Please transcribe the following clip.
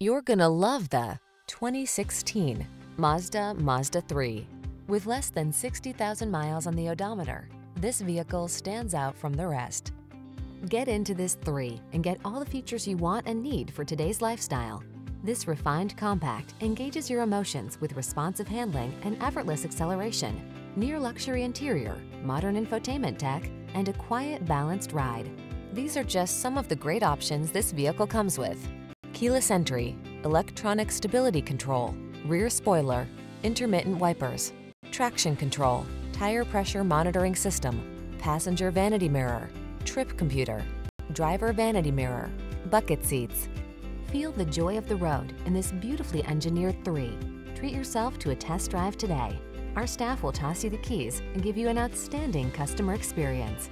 You're gonna love the 2016 Mazda Mazda 3. With less than 60,000 miles on the odometer, this vehicle stands out from the rest. Get into this 3 and get all the features you want and need for today's lifestyle. This refined compact engages your emotions with responsive handling and effortless acceleration, near luxury interior, modern infotainment tech, and a quiet, balanced ride. These are just some of the great options this vehicle comes with. Keyless entry, electronic stability control, rear spoiler, intermittent wipers, traction control, tire pressure monitoring system, passenger vanity mirror, trip computer, driver vanity mirror, bucket seats. Feel the joy of the road in this beautifully engineered 3. Treat yourself to a test drive today. Our staff will toss you the keys and give you an outstanding customer experience.